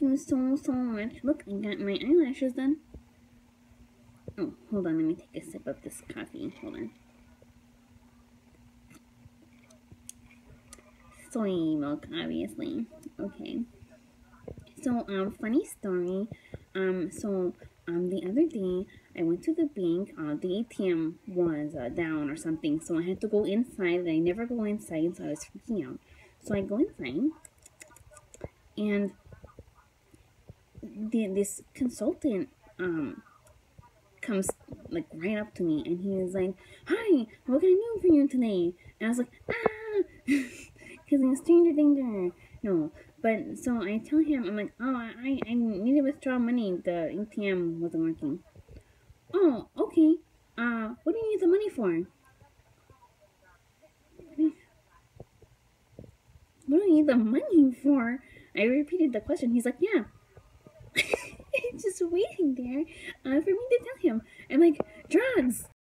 You so, so much. Look, I got my eyelashes done. Oh, hold on. Let me take a sip of this coffee. Hold on. Soy milk, obviously. Okay. So, um, funny story. Um, so, um, the other day, I went to the bank. Uh, the ATM was uh, down or something, so I had to go inside. And I never go inside, so I was freaking out. So I go inside, and the, this consultant um comes like right up to me, and he is like, "Hi, what can I do for you today?" And I was like, "Ah," because I'm a stranger danger. No, but so I tell him, I'm like, "Oh, I I need to withdraw money. The ATM wasn't working." Oh, okay. Uh, what do you need the money for? What do you need the money for? I repeated the question. He's like, yeah. just waiting there uh, for me to tell him. I'm like,